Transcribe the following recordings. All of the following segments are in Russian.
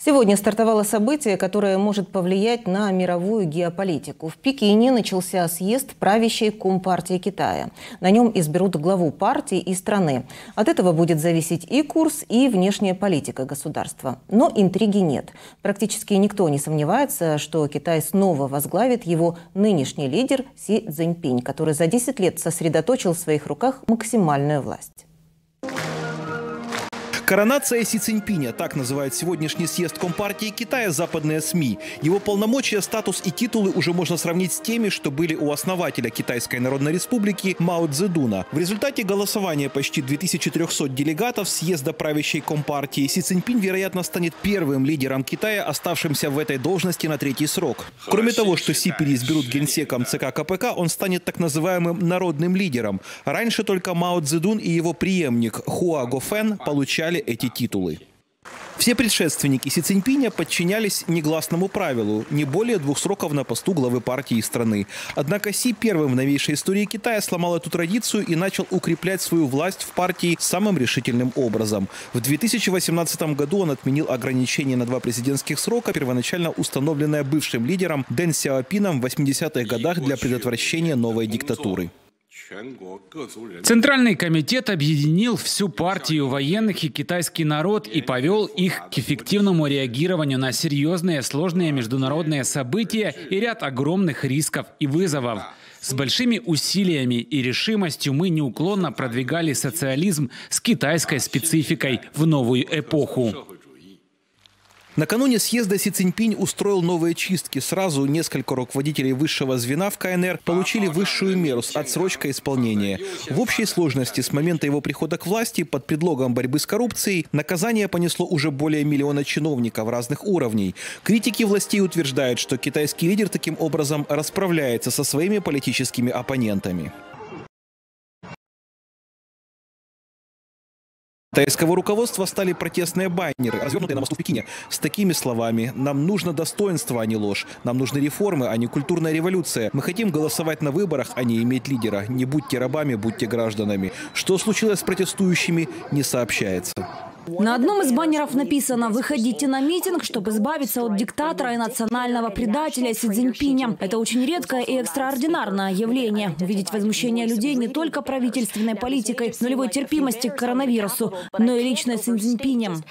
Сегодня стартовало событие, которое может повлиять на мировую геополитику. В Пекине начался съезд правящей Компартии Китая. На нем изберут главу партии и страны. От этого будет зависеть и курс, и внешняя политика государства. Но интриги нет. Практически никто не сомневается, что Китай снова возглавит его нынешний лидер Си Цзиньпинь, который за 10 лет сосредоточил в своих руках максимальную власть. Коронация Си Циньпиня, так называют сегодняшний съезд Компартии Китая западные СМИ. Его полномочия, статус и титулы уже можно сравнить с теми, что были у основателя Китайской Народной Республики Мао Цзэдуна. В результате голосования почти 2300 делегатов съезда правящей Компартии Си Циньпинь, вероятно, станет первым лидером Китая, оставшимся в этой должности на третий срок. Кроме того, что Си переизберут генсеком ЦК КПК, он станет так называемым народным лидером. Раньше только Мао Цзэдун и его преемник Хуа Гофен получали эти титулы. Все предшественники Си Циньпиня подчинялись негласному правилу – не более двух сроков на посту главы партии страны. Однако Си первым в новейшей истории Китая сломал эту традицию и начал укреплять свою власть в партии самым решительным образом. В 2018 году он отменил ограничение на два президентских срока, первоначально установленное бывшим лидером Дэн Сяопином в 80-х годах для предотвращения новой диктатуры. Центральный комитет объединил всю партию военных и китайский народ и повел их к эффективному реагированию на серьезные сложные международные события и ряд огромных рисков и вызовов. С большими усилиями и решимостью мы неуклонно продвигали социализм с китайской спецификой в новую эпоху. Накануне съезда Си Циньпинь устроил новые чистки. Сразу несколько руководителей высшего звена в КНР получили высшую меру с отсрочкой исполнения. В общей сложности с момента его прихода к власти под предлогом борьбы с коррупцией наказание понесло уже более миллиона чиновников разных уровней. Критики властей утверждают, что китайский лидер таким образом расправляется со своими политическими оппонентами. Китайского руководства стали протестные баннеры, развернутые на мосту в Пекине, с такими словами «Нам нужно достоинство, а не ложь. Нам нужны реформы, а не культурная революция. Мы хотим голосовать на выборах, а не иметь лидера. Не будьте рабами, будьте гражданами». Что случилось с протестующими, не сообщается. На одном из баннеров написано «Выходите на митинг, чтобы избавиться от диктатора и национального предателя Си Цзиньпиня». Это очень редкое и экстраординарное явление. Увидеть возмущение людей не только правительственной политикой, нулевой терпимости к коронавирусу, но и лично Си Цзиньпинем.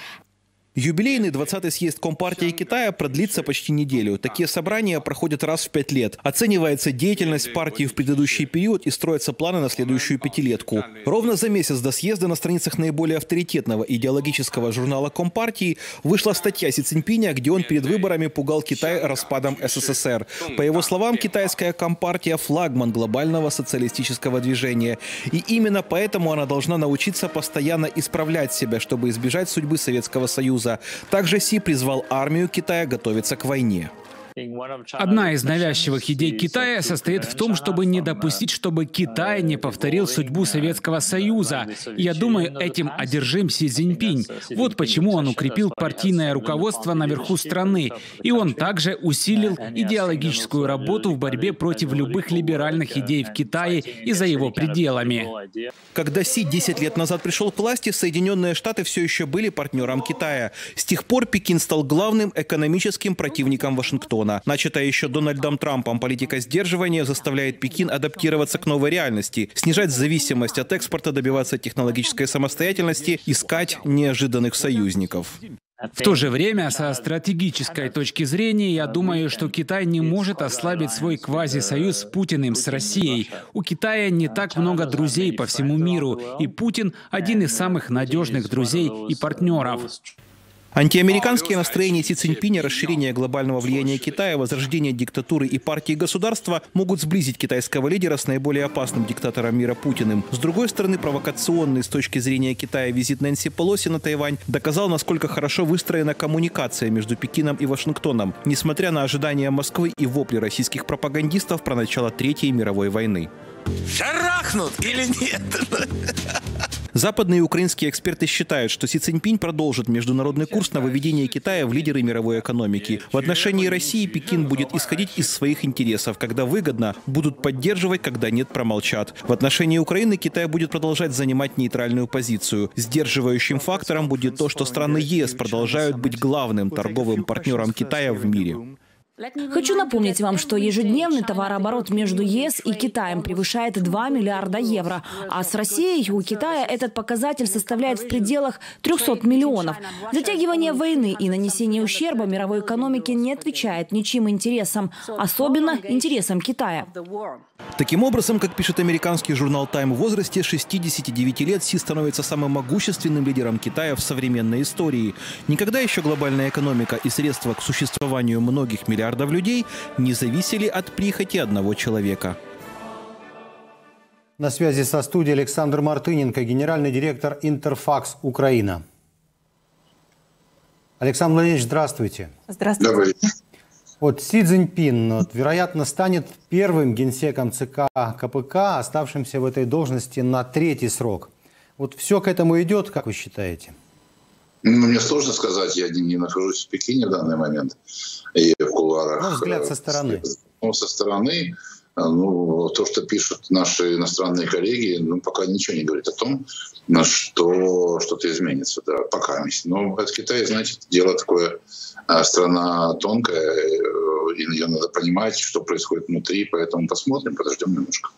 Юбилейный 20-й съезд Компартии Китая продлится почти неделю. Такие собрания проходят раз в пять лет. Оценивается деятельность партии в предыдущий период и строятся планы на следующую пятилетку. Ровно за месяц до съезда на страницах наиболее авторитетного идеологического журнала Компартии вышла статья Си Циньпиня, где он перед выборами пугал Китай распадом СССР. По его словам, китайская Компартия – флагман глобального социалистического движения. И именно поэтому она должна научиться постоянно исправлять себя, чтобы избежать судьбы Советского Союза. Союза. Также Си призвал армию Китая готовиться к войне. Одна из навязчивых идей Китая состоит в том, чтобы не допустить, чтобы Китай не повторил судьбу Советского Союза. Я думаю, этим одержим Си Цзиньпинь. Вот почему он укрепил партийное руководство наверху страны. И он также усилил идеологическую работу в борьбе против любых либеральных идей в Китае и за его пределами. Когда Си 10 лет назад пришел к власти, Соединенные Штаты все еще были партнером Китая. С тех пор Пекин стал главным экономическим противником Вашингтона региона. Начатая еще Дональдом Трампом политика сдерживания заставляет Пекин адаптироваться к новой реальности, снижать зависимость от экспорта, добиваться технологической самостоятельности, искать неожиданных союзников. В то же время, со стратегической точки зрения, я думаю, что Китай не может ослабить свой квазисоюз с Путиным, с Россией. У Китая не так много друзей по всему миру, и Путин – один из самых надежных друзей и партнеров. Антиамериканские настроения Си Циньпиня, расширение глобального влияния Китая, возрождение диктатуры и партии государства могут сблизить китайского лидера с наиболее опасным диктатором мира Путиным. С другой стороны, провокационный с точки зрения Китая визит Нэнси Пелоси на Тайвань доказал, насколько хорошо выстроена коммуникация между Пекином и Вашингтоном, несмотря на ожидания Москвы и вопли российских пропагандистов про начало Третьей мировой войны. Шарахнут или нет? Западные и украинские эксперты считают, что Си Циньпинь продолжит международный курс на выведение Китая в лидеры мировой экономики. В отношении России Пекин будет исходить из своих интересов. Когда выгодно, будут поддерживать, когда нет, промолчат. В отношении Украины Китай будет продолжать занимать нейтральную позицию. Сдерживающим фактором будет то, что страны ЕС продолжают быть главным торговым партнером Китая в мире. Хочу напомнить вам, что ежедневный товарооборот между ЕС и Китаем превышает 2 миллиарда евро, а с Россией у Китая этот показатель составляет в пределах 300 миллионов. Затягивание войны и нанесение ущерба мировой экономике не отвечает ничьим интересам, особенно интересам Китая. Таким образом, как пишет американский журнал Time, в возрасте 69 лет Си становится самым могущественным лидером Китая в современной истории. Никогда еще глобальная экономика и средства к существованию многих миллиардов миллиардов людей не зависели от прихоти одного человека. На связи со студией Александр Мартыненко, генеральный директор Интерфакс Украина. Александр Владимирович, здравствуйте. Здравствуйте. Вот Си Цзиньпин, вот, вероятно, станет первым генсеком ЦК КПК, оставшимся в этой должности на третий срок. Вот все к этому идет, как вы считаете? Ну, мне сложно сказать, я не, не нахожусь в Пекине в данный момент и в кулуарах. Ну, взгляд со стороны. Ну, со стороны, ну, то, что пишут наши иностранные коллеги, ну, пока ничего не говорит о том, что что-то изменится, да, пока. Но это Китай, значит, дело такое, а, страна тонкая, и ее надо понимать, что происходит внутри, поэтому посмотрим, подождем немножко.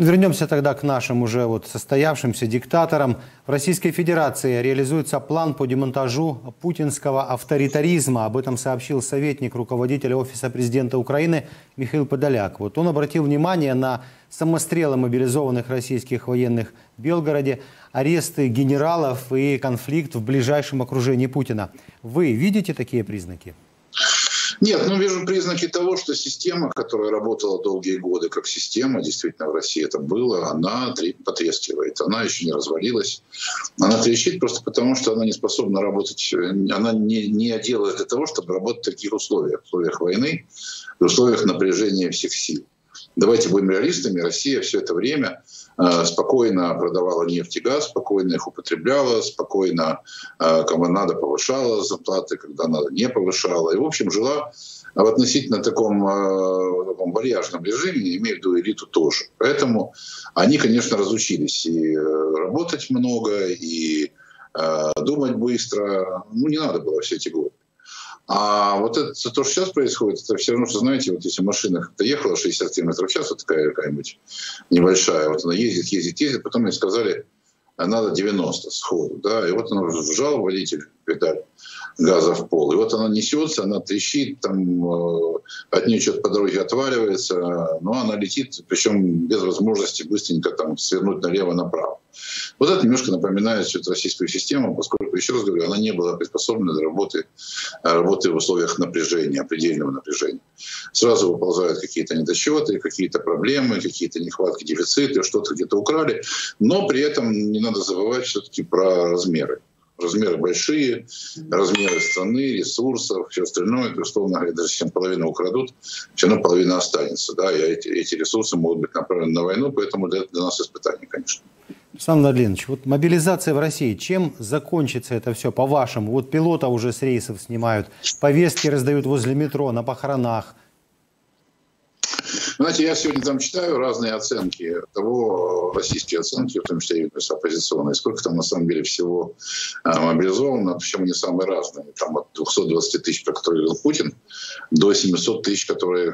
Вернемся тогда к нашим уже вот состоявшимся диктаторам. В Российской Федерации реализуется план по демонтажу путинского авторитаризма. Об этом сообщил советник руководителя Офиса президента Украины Михаил Подоляк. Вот он обратил внимание на самострелы мобилизованных российских военных в Белгороде, аресты генералов и конфликт в ближайшем окружении Путина. Вы видите такие признаки? Нет, ну вижу признаки того, что система, которая работала долгие годы как система, действительно в России это было, она потрескивает, она еще не развалилась. Она трещит просто потому, что она не способна работать, она не, не делает для того, чтобы работать в таких условиях, в условиях войны, в условиях напряжения всех сил. Давайте будем реалистами, Россия все это время Э, спокойно продавала нефть и газ, спокойно их употребляла, спокойно, э, кому надо, повышала зарплаты, когда надо, не повышала. И, в общем, жила в относительно таком, э, таком вальяжном режиме, имею в виду элиту тоже. Поэтому они, конечно, разучились и работать много, и думать быстро. Ну, не надо было все эти годы. А вот это то, что сейчас происходит, это все равно, что, знаете, вот если машина как-то ехала 60 км в час, вот такая какая-нибудь небольшая, вот она ездит, ездит, ездит, потом мне сказали, надо 90 сходу, да, и вот она вжал водитель педаль газа в пол. И вот она несется, она трещит, там э, от нее что-то по дороге отваливается, но она летит, причем без возможности быстренько там свернуть налево-направо. Вот это немножко напоминает всю эту российскую систему, поскольку, еще раз говорю, она не была приспособлена для работы, э, работы в условиях напряжения, предельного напряжения. Сразу выползают какие-то недочеты, какие-то проблемы, какие-то нехватки, дефициты, что-то где-то украли, но при этом не надо забывать все-таки про размеры размеры большие, размеры страны, ресурсов, все остальное, то, условно говоря, даже если половину украдут, все равно половина останется. Да, и эти, эти ресурсы могут быть направлены на войну, поэтому для, для нас испытание, конечно. Александр Владимирович, вот мобилизация в России, чем закончится это все, по-вашему? Вот пилота уже с рейсов снимают, повестки раздают возле метро, на похоронах. Знаете, я сегодня там читаю разные оценки того, российские оценки, в том числе и оппозиционные, сколько там на самом деле всего а, мобилизовано, причем они самые разные. Там от 220 тысяч, про которые говорил Путин, до 700 тысяч, которые,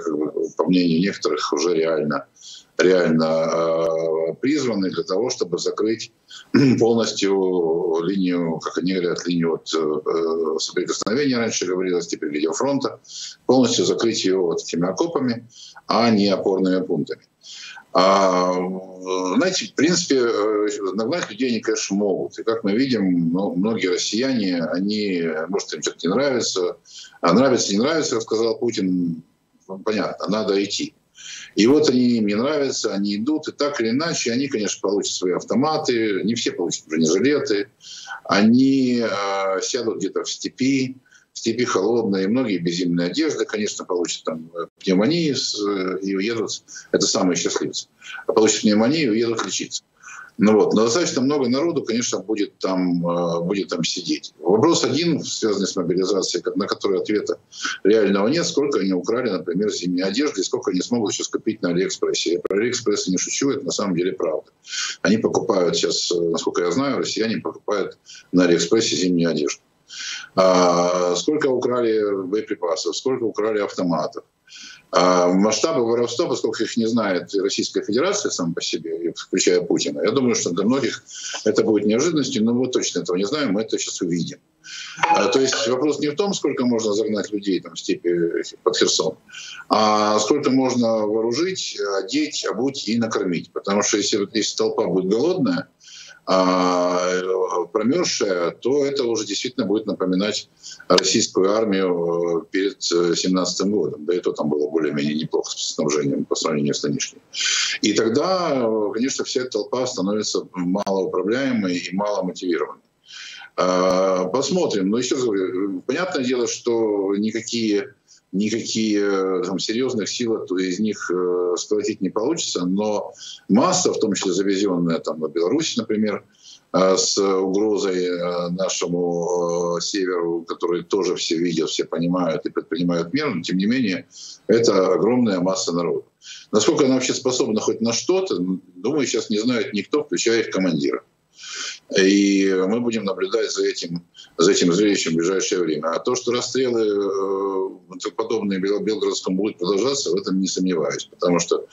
по мнению некоторых, уже реально реально э, призваны для того, чтобы закрыть полностью линию, как они говорят, линию вот, э, соприкосновения, раньше говорилось, теперь линию фронта, полностью закрыть ее вот этими окопами, а не опорными пунктами. А, знаете, в принципе, э, нагнать людей они, конечно, могут. И как мы видим, ну, многие россияне, они, может, им что-то не нравится, а нравится, не нравится, как сказал Путин, ну, понятно, надо идти. И вот они им не нравятся, они идут, и так или иначе, они, конечно, получат свои автоматы, не все получат бронежилеты, они э, сядут где-то в степи, в степи холодные, многие без зимней одежды, конечно, получат там э, пневмонии и уедут, это самые счастливцы, получат пневмонию и уедут лечиться. Ну вот, но достаточно много народу, конечно, будет там, э, будет там сидеть. Вопрос один, связанный с мобилизацией, на который ответа реального нет. Сколько они украли, например, зимней одежды, и сколько они смогут сейчас купить на Алиэкспрессе. Я про Алиэкспресс не шучу, это на самом деле правда. Они покупают сейчас, э, насколько я знаю, россияне покупают на Алиэкспрессе зимнюю одежду. А, сколько украли боеприпасов, сколько украли автоматов. А масштабы воровства, поскольку их не знает Российская Федерация сам по себе, включая Путина, я думаю, что для многих это будет неожиданностью, но мы точно этого не знаем, мы это сейчас увидим. А, то есть вопрос не в том, сколько можно загнать людей там, в степи под Херсон, а сколько можно вооружить, одеть, обуть и накормить. Потому что если, если толпа будет голодная, промерзшая, то это уже действительно будет напоминать российскую армию э, перед 17 годом. Да и то там было более-менее неплохо с снабжением по сравнению с нынешним. И тогда, конечно, вся эта толпа становится малоуправляемой и маломотивированной. А, посмотрим. Но еще раз говорю, понятное дело, что никакие никакие э, там, серьезных сил из них э, сколотить не получится, но масса, в том числе завезенная там, на Беларусь, например, э, с угрозой э, нашему э, северу, который тоже все видят, все понимают и предпринимают меры, но тем не менее это огромная масса народа. Насколько она вообще способна хоть на что-то, думаю, сейчас не знает никто, включая их командира. И мы будем наблюдать за этим, за этим зрелищем в ближайшее время. А то, что расстрелы э, подобные в Белгородском будут продолжаться, в этом не сомневаюсь. Потому что,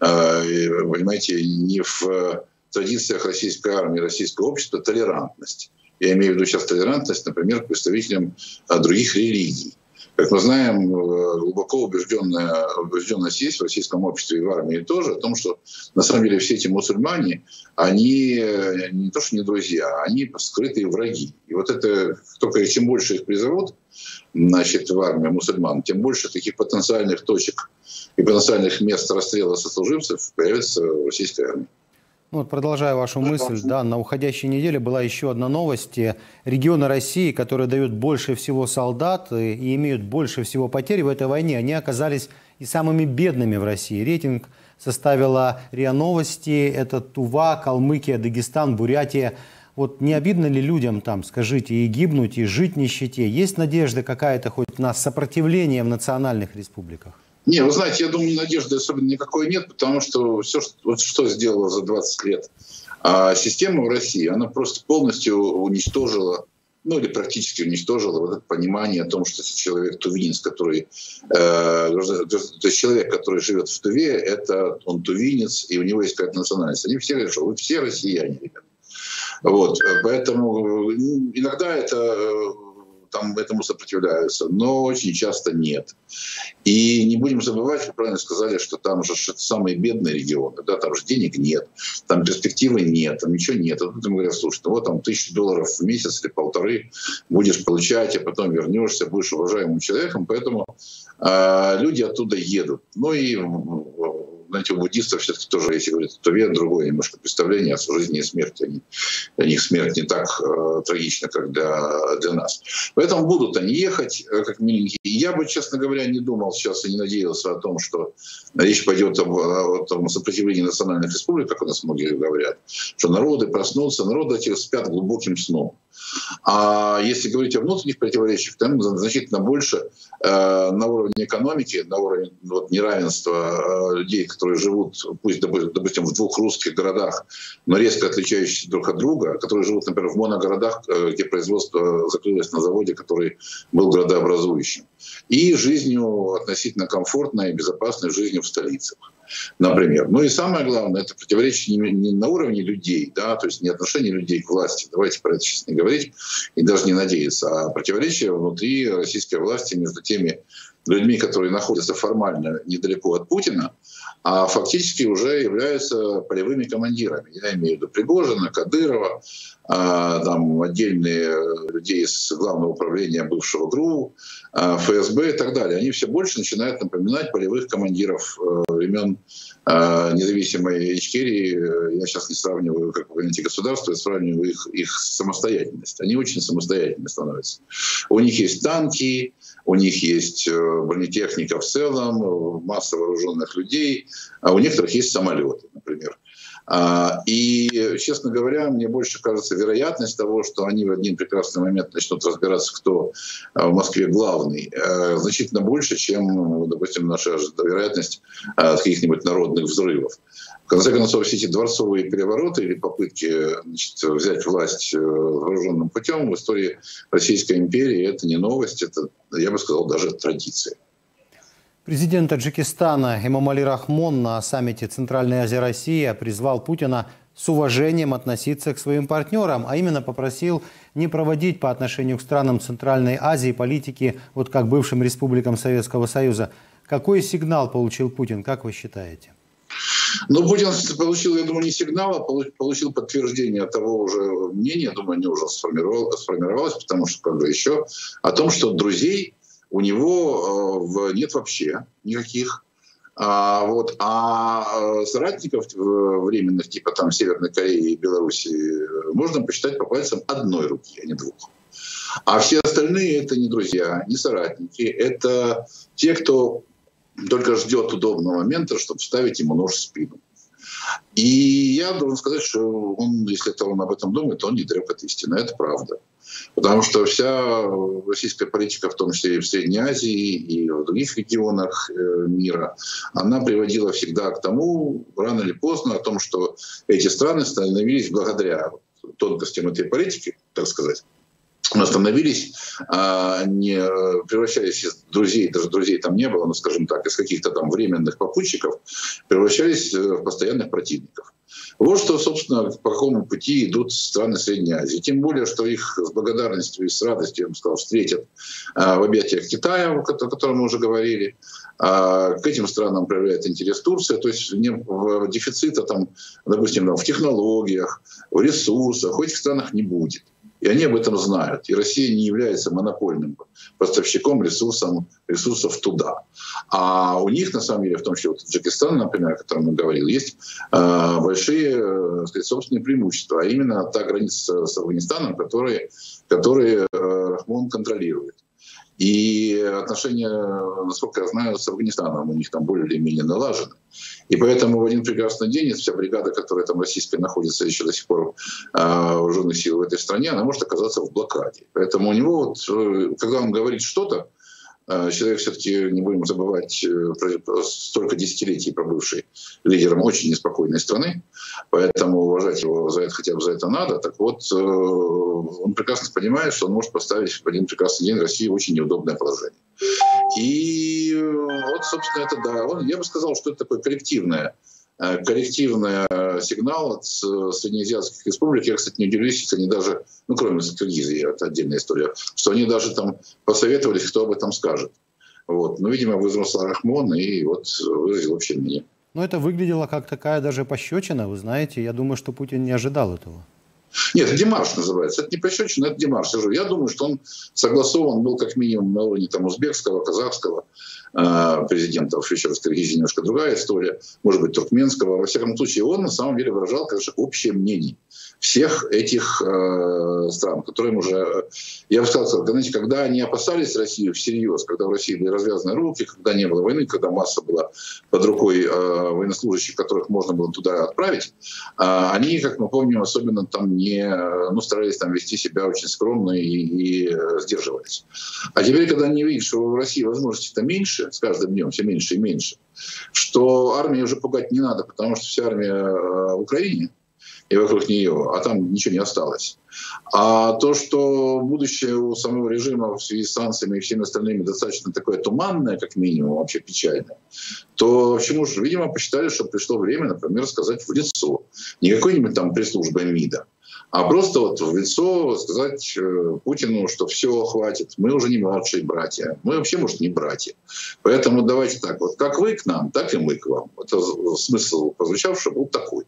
э, понимаете, не в традициях российской армии, российского общества толерантность. Я имею в виду сейчас толерантность, например, к представителям э, других религий. Как мы знаем, э, глубоко убежденная, убежденность есть в российском обществе и в армии тоже о том, что на самом деле все эти мусульмане, они э, не то что не друзья, они скрытые враги. И вот это, только чем больше их призовут, значит, в армию мусульман, тем больше таких потенциальных точек и потенциальных мест расстрела сослуживцев появится в российской армии. Ну, вот продолжая вашу мысль, да, на уходящей неделе была еще одна новость. Регионы России, которые дают больше всего солдат и имеют больше всего потерь в этой войне, они оказались и самыми бедными в России. Рейтинг составила РИА Новости, это Тува, Калмыкия, Дагестан, Бурятия. Вот не обидно ли людям там, скажите, и гибнуть, и жить в нищете? Есть надежда какая-то хоть на сопротивление в национальных республиках? Не, вы знаете, я думаю, надежды особенно никакой нет, потому что все, что, вот что сделала за 20 лет а система в России, она просто полностью уничтожила ну или практически уничтожила вот это понимание о том, что человек тувинец, который, э, то есть человек, который живет в Туве, это он тувинец, и у него есть какая-то национальность. Они все говорят, что вы все россияне. Вот, поэтому иногда это там этому сопротивляются, но очень часто нет. И не будем забывать, вы правильно сказали, что там же самые бедные регионы, да, там же денег нет, там перспективы нет, там ничего нет. А тут им говорят, слушай, ну вот там тысячу долларов в месяц или полторы будешь получать, а потом вернешься, будешь уважаемым человеком, поэтому э, люди оттуда едут. Ну и знаете, у буддистов все-таки тоже, если говорить, то вера другое немножко представление о жизни и смерти. Они, для них смерть не так э, трагична, как для, для нас. Поэтому будут они ехать, э, как миленькие. Я бы, честно говоря, не думал сейчас и не надеялся о том, что речь пойдет об, о, том сопротивлении национальных республик, как у нас многие говорят, что народы проснутся, народы эти спят глубоким сном. А если говорить о внутренних противоречиях, там значительно больше э, на уровне экономики, на уровне вот, неравенства э, людей, которые живут, пусть, допустим, в двух русских городах, но резко отличающихся друг от друга, которые живут, например, в моногородах, э, где производство закрылось на заводе, который был градообразующим, и жизнью относительно комфортной и безопасной жизнью в столицах например. Ну и самое главное, это противоречие не на уровне людей, да, то есть не отношение людей к власти, давайте про это сейчас не говорить и даже не надеяться, а противоречие внутри российской власти между теми людьми, которые находятся формально недалеко от Путина, а фактически уже являются полевыми командирами. Я имею в виду Пригожина, Кадырова, а, там отдельные людей из главного управления бывшего ГРУ, а, ФСБ и так далее. Они все больше начинают напоминать полевых командиров э, времен а, независимой Ичкерии. Я сейчас не сравниваю как вы государства, я сравниваю их, их самостоятельность. Они очень самостоятельны становятся. У них есть танки, у них есть э, бронетехника в целом, масса вооруженных людей, а у некоторых есть самолеты, например. А, и, честно говоря, мне больше кажется вероятность того, что они в один прекрасный момент начнут разбираться, кто в Москве главный, значительно больше, чем, допустим, наша вероятность каких-нибудь народных взрывов. В конце концов, все эти дворцовые перевороты или попытки значит, взять власть вооруженным путем в истории Российской империи это не новость, это, я бы сказал, даже традиция. Президент Таджикистана Эмомали Рахмон на саммите Центральной Азии Россия призвал Путина с уважением относиться к своим партнерам, а именно попросил не проводить по отношению к странам Центральной Азии политики, вот как бывшим республикам Советского Союза. Какой сигнал получил Путин, как вы считаете? Ну, Путин получил, я думаю, не сигнал, а получил подтверждение того уже мнения, думаю, они уже сформировалось потому что как бы еще, о том, что друзей у него э, нет вообще никаких. А, вот, а э, соратников э, временных, типа там Северной Кореи и Беларуси, можно посчитать по пальцам одной руки, а не двух. А все остальные это не друзья, не соратники, это те, кто только ждет удобного момента, чтобы вставить ему нож в спину. И я должен сказать, что он, если это он об этом думает, то он не далек от истины. Это правда. Потому что вся российская политика, в том числе и в Средней Азии, и в других регионах э, мира, она приводила всегда к тому, рано или поздно, о том, что эти страны становились благодаря тонкостям этой политики, так сказать, остановились, а не превращались из друзей, даже друзей там не было, но, скажем так, из каких-то там временных попутчиков, превращались э, в постоянных противников. Вот что, собственно, по какому пути идут страны Средней Азии. Тем более, что их с благодарностью и с радостью, я бы сказал, встретят а, в объятиях Китая, о котором мы уже говорили. А, к этим странам проявляет интерес Турция. То есть не, в дефицита, там, допустим, в технологиях, в ресурсах в этих странах не будет. И они об этом знают. И Россия не является монопольным поставщиком ресурсов, ресурсов туда. А у них, на самом деле, в том числе вот Таджикистан, например, о котором мы говорили, есть э, большие э, сказать, собственные преимущества. А именно та граница с Афганистаном, которые, которые э, Рахмон контролирует. И отношения, насколько я знаю, с Афганистаном у них там более или менее налажены. И поэтому в один прекрасный день вся бригада, которая там российская находится еще до сих пор э, вооруженных сил в этой стране, она может оказаться в блокаде. Поэтому у него, вот, э, когда он говорит что-то, человек все-таки, не будем забывать, э, столько десятилетий пробывший лидером очень неспокойной страны, поэтому уважать его за это хотя бы за это надо. Так вот, он прекрасно понимает, что он может поставить в один прекрасный день России очень неудобное положение. И вот, собственно, это да. Он, я бы сказал, что это такое коллективное э, коллективный сигнал от среднеазиатских республик. Я, кстати, не удивлюсь, если они даже, ну, кроме Киргизии, это отдельная история, что они даже там посоветовались, кто об этом скажет. Вот. Ну, видимо, вызвался Рахмон и вот выразил общее мнение. Но это выглядело как такая даже пощечина, вы знаете. Я думаю, что Путин не ожидал этого. Нет, демарш называется. Это не пощечина, это демарш. Я думаю, что он согласован был как минимум на уровне там, узбекского, казахского э, президентов. Еще раз, Киргизия немножко другая история. Может быть, туркменского. Во всяком случае, он на самом деле выражал, конечно, общее мнение всех этих э, стран, которым уже, я бы сказал, знаете, когда они опасались Россию всерьез, когда в России были развязаны руки, когда не было войны, когда масса была под рукой э, военнослужащих, которых можно было туда отправить, э, они, как мы помним, особенно там не, ну, старались там вести себя очень скромно и, и э, сдерживались. А теперь, когда они видят, что в России возможностей-то меньше, с каждым днем все меньше и меньше, что армии уже пугать не надо, потому что вся армия э, в Украине, и вокруг нее, а там ничего не осталось. А то, что будущее у самого режима в связи с санкциями и всеми остальными достаточно такое туманное, как минимум, вообще печальное, то почему же, видимо, посчитали, что пришло время, например, сказать в лицо. Не какой-нибудь там пресс-службой МИДа, а просто вот в лицо сказать э, Путину, что все, хватит, мы уже не младшие братья, мы вообще, может, не братья. Поэтому давайте так, вот как вы к нам, так и мы к вам. Это смысл прозвучавшего был такой.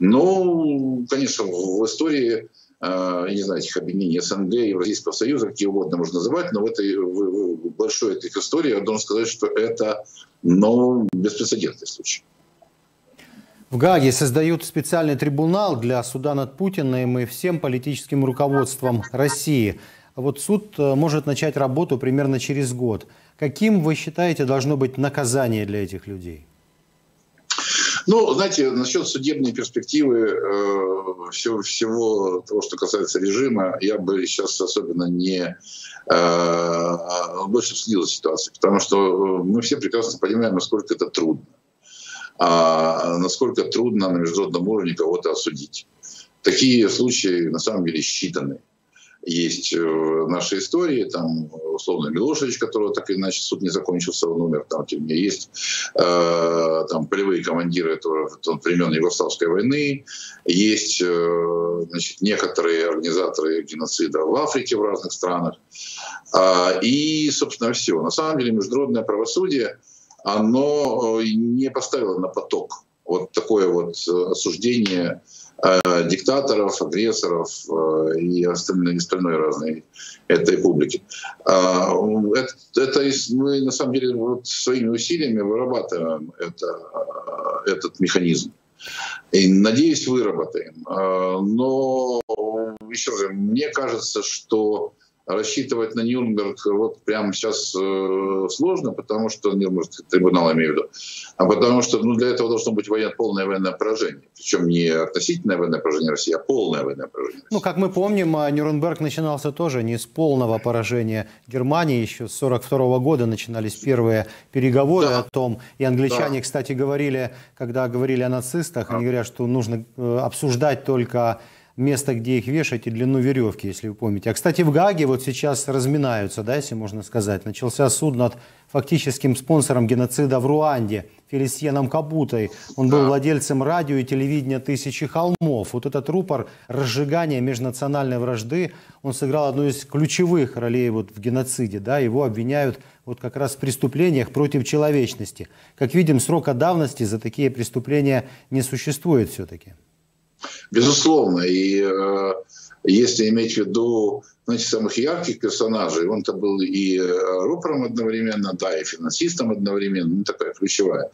Ну, конечно, в истории я не знаю, этих объединений СНГ, Евразийского союза, какие угодно можно называть, но в этой в большой этой истории я должен сказать, что это ну, беспрецедентный случай. В Гаге создают специальный трибунал для суда над Путиным и всем политическим руководством России. Вот суд э, может начать работу примерно через год. Каким, вы считаете, должно быть наказание для этих людей? Ну, знаете, насчет судебной перспективы э, всего, всего того, что касается режима, я бы сейчас особенно не э, больше следил ситуации, потому что э, мы все прекрасно понимаем, насколько это трудно. А насколько трудно на международном уровне кого-то осудить. Такие случаи на самом деле считаны есть э, в нашей истории, там, условно, Милошевич, которого так или иначе суд не закончился, он умер, там, тем не есть э, там, полевые командиры этого, времен Югославской войны, есть э, значит, некоторые организаторы геноцида в Африке в разных странах, э, и, собственно, все. На самом деле, международное правосудие, оно э, не поставило на поток вот такое вот э, осуждение Э, диктаторов, агрессоров и остальной, остальной разной этой публики. А, это, это мы на самом деле вот своими усилиями вырабатываем это, этот механизм. И, надеюсь, выработаем. А, но еще раз, мне кажется, что рассчитывать на Нюрнберг вот прямо сейчас э, сложно, потому что Нюрнбергский трибунал имею в виду, а потому что ну, для этого должно быть воен, полное военное поражение. Причем не относительное военное поражение России, а полное военное поражение России. Ну, как мы помним, а, Нюрнберг начинался тоже не с полного поражения Германии. Еще с 1942 года начинались первые переговоры да. о том. И англичане, да. кстати, говорили, когда говорили о нацистах, они говорят, что нужно э, обсуждать только место, где их вешать и длину веревки, если вы помните. А, кстати, в Гаге вот сейчас разминаются, да, если можно сказать. Начался суд над фактическим спонсором геноцида в Руанде, Фелисьеном Кабутой. Он был владельцем радио и телевидения «Тысячи холмов». Вот этот рупор разжигания межнациональной вражды, он сыграл одну из ключевых ролей вот в геноциде. Да? Его обвиняют вот как раз в преступлениях против человечности. Как видим, срока давности за такие преступления не существует все-таки. Безусловно. И э, если иметь в виду знаете, самых ярких персонажей, он-то был и э, рупором одновременно, да, и финансистом одновременно, ну, такая ключевая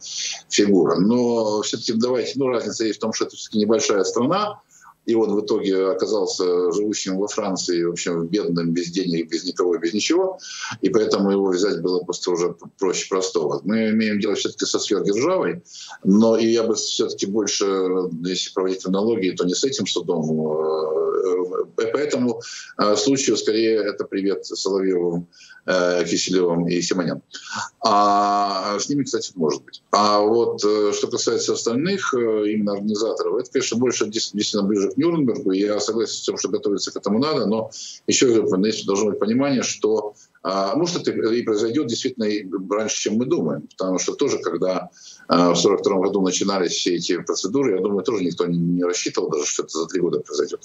фигура. Но все-таки давайте, ну, разница есть в том, что это все-таки небольшая страна, и он в итоге оказался живущим во Франции, в общем, бедным, без денег, без никого, без ничего. И поэтому его взять было просто уже проще простого. Мы имеем дело все-таки со сверхдержавой, но и я бы все-таки больше, если проводить аналогии, то не с этим судом. Э, поэтому э, случаю скорее это привет Соловьевым Э, Киселевым и Симонян. А с ними, кстати, может быть. А вот что касается остальных именно организаторов, это, конечно, больше действительно ближе к Нюрнбергу. Я согласен с тем, что готовиться к этому надо, но еще должно быть понимание, что а, может, это и произойдет действительно раньше, чем мы думаем. Потому что тоже, когда а, в 1942 году начинались все эти процедуры, я думаю, тоже никто не рассчитывал даже, что это за три года произойдет.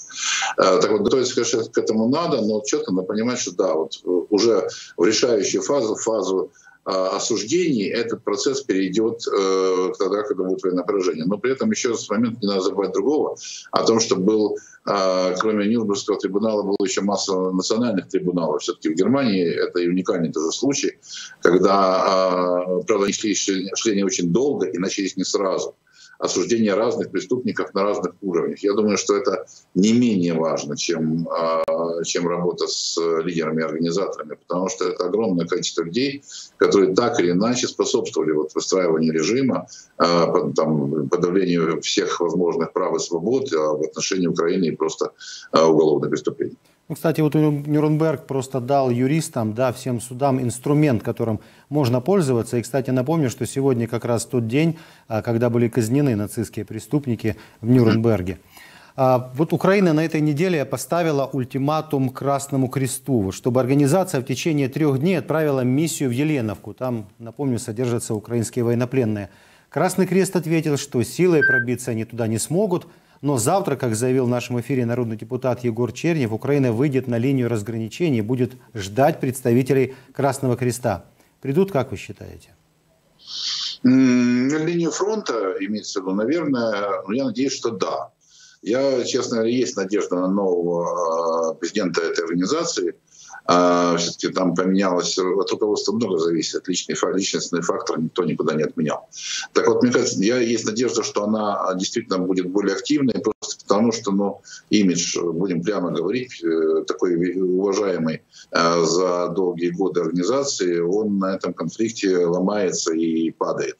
А, так вот, готовиться, конечно, к этому надо, но четко надо понимать, что да, вот уже в решающую фазу, фазу осуждений этот процесс перейдет э, тогда, когда будет военное поражение. Но при этом еще раз момент не надо забывать другого, о том, что был а, кроме Нюрнбергского трибунала, было еще масса национальных трибуналов. Все-таки в Германии это и уникальный тоже случай, когда, правда, они шли, шли не очень долго и начались не сразу осуждение разных преступников на разных уровнях. Я думаю, что это не менее важно, чем, а, чем работа с лидерами и организаторами, потому что это огромное количество людей, которые так или иначе способствовали вот выстраиванию режима, а, там, подавлению всех возможных прав и свобод а в отношении Украины и просто уголовных преступлений. Ну, кстати, вот Нюрнберг просто дал юристам, да, всем судам инструмент, которым можно пользоваться. И, кстати, напомню, что сегодня как раз тот день, а, когда были казнены нацистские преступники в Нюрнберге. А, вот Украина на этой неделе поставила ультиматум Красному Кресту, чтобы организация в течение трех дней отправила миссию в Еленовку. Там, напомню, содержатся украинские военнопленные. Красный Крест ответил, что силой пробиться они туда не смогут – но завтра, как заявил в нашем эфире народный депутат Егор Чернев, Украина выйдет на линию разграничений и будет ждать представителей Красного Креста. Придут, как вы считаете? На линию фронта, имеется в виду, наверное, ну, я надеюсь, что да. Я, честно говоря, есть надежда на нового а, президента этой организации – все-таки там поменялось, от руководства много зависит, личный, личностный фактор никто никуда не отменял. Так вот, мне кажется, я, есть надежда, что она действительно будет более активной, просто потому что, ну, имидж, будем прямо говорить, э, такой уважаемый э, за долгие годы организации, он на этом конфликте ломается и падает.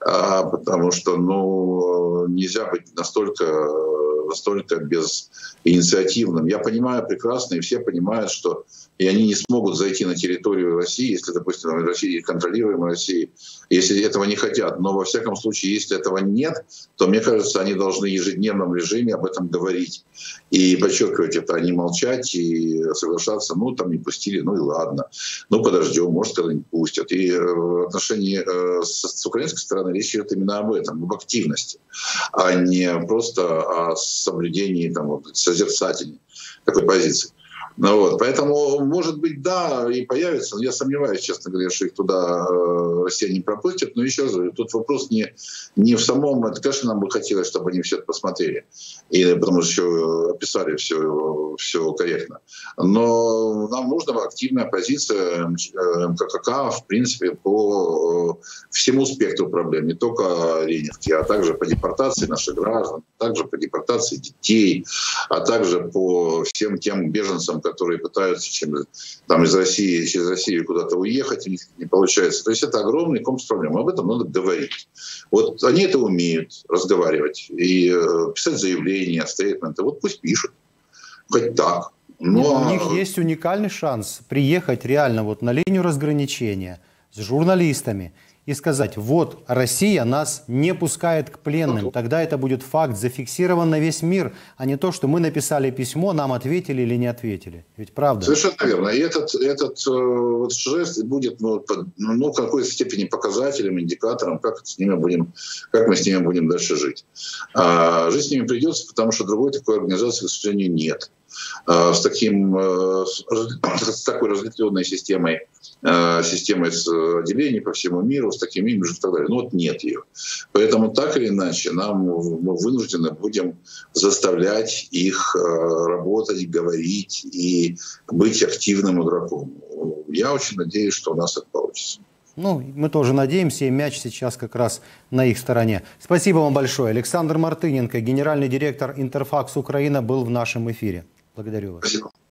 А, потому что, ну, нельзя быть настолько настолько безинициативным. Я понимаю прекрасно, и все понимают, что и они не смогут зайти на территорию России, если, допустим, Россия контролируемая России, если этого не хотят. Но во всяком случае, если этого нет, то, мне кажется, они должны в ежедневном режиме об этом говорить. И подчеркивать это, а не молчать и соглашаться, ну, там не пустили, ну и ладно. Ну, подождем, может, когда-нибудь пустят. И э, в отношении э, с, с украинской стороны речь идет именно об этом, об активности, а не просто о соблюдении там, вот, созерцательной такой позиции. Ну, вот, поэтому, может быть, да, и появится, но я сомневаюсь, честно говоря, что их туда э, Россия не пропустит. Но еще раз говорю, тут вопрос не, не в самом... Это, конечно, нам бы хотелось, чтобы они все это посмотрели, и потому что еще описали все, все корректно. Но нам нужна активная позиция МККК, в принципе, по э, всему спектру проблем, не только Ленинки, а также по депортации наших граждан, также по депортации детей, а также по всем тем беженцам, которые пытаются чем, там, из России, через Россию куда-то уехать, у них не получается. То есть это огромный комплекс проблем. Об этом надо говорить. Вот они это умеют, разговаривать и э, писать заявления, стейтменты. Вот пусть пишут. Хоть так. Но... У них есть уникальный шанс приехать реально вот на линию разграничения с журналистами – и сказать, вот Россия нас не пускает к пленным, тогда это будет факт, зафиксирован на весь мир, а не то, что мы написали письмо, нам ответили или не ответили. Ведь правда? Совершенно верно. И этот, этот э, вот жест будет ну, под, ну, в какой-то степени показателем, индикатором, как, с ними будем, как мы с ними будем дальше жить. А, жить с ними придется, потому что другой такой организации, к сожалению, нет. А, с, таким, э, с такой разветвленной системой Э, системой отделений по всему миру, с таким имиджем и так далее. Но вот нет ее. Поэтому так или иначе нам мы вынуждены будем заставлять их э, работать, говорить и быть активным игроком. Я очень надеюсь, что у нас это получится. Ну, мы тоже надеемся, и мяч сейчас как раз на их стороне. Спасибо вам большое. Александр Мартыненко, генеральный директор Интерфакс Украина, был в нашем эфире. Благодарю вас. Спасибо.